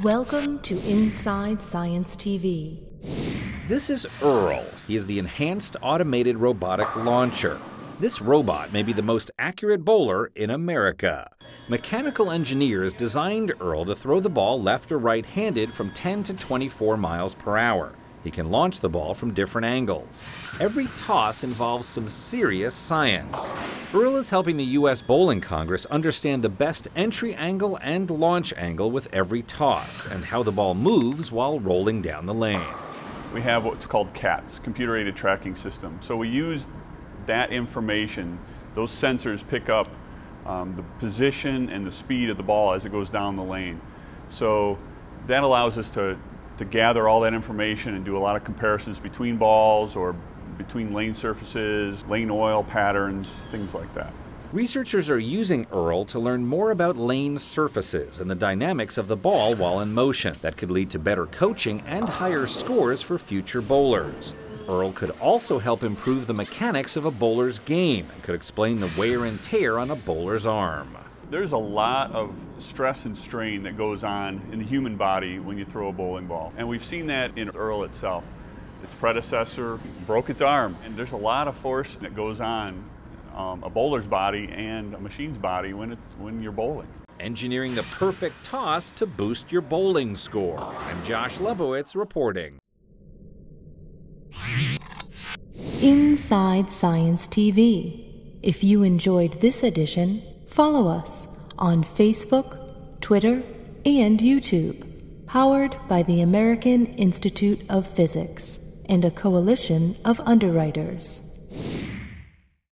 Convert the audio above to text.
Welcome to Inside Science TV. This is Earl. He is the Enhanced Automated Robotic Launcher. This robot may be the most accurate bowler in America. Mechanical engineers designed Earl to throw the ball left or right handed from 10 to 24 miles per hour. He can launch the ball from different angles. Every toss involves some serious science. Earl is helping the U.S. Bowling Congress understand the best entry angle and launch angle with every toss and how the ball moves while rolling down the lane. We have what's called CATS, Computer Aided Tracking System. So we use that information, those sensors pick up um, the position and the speed of the ball as it goes down the lane. So that allows us to to gather all that information and do a lot of comparisons between balls or between lane surfaces, lane oil patterns, things like that. Researchers are using Earl to learn more about lane surfaces and the dynamics of the ball while in motion. That could lead to better coaching and higher scores for future bowlers. Earl could also help improve the mechanics of a bowler's game and could explain the wear and tear on a bowler's arm there's a lot of stress and strain that goes on in the human body when you throw a bowling ball. And we've seen that in Earl itself. Its predecessor broke its arm, and there's a lot of force that goes on um, a bowler's body and a machine's body when, it's, when you're bowling. Engineering the perfect toss to boost your bowling score. I'm Josh Lebowitz reporting. Inside Science TV. If you enjoyed this edition, Follow us on Facebook, Twitter, and YouTube. Powered by the American Institute of Physics and a coalition of underwriters.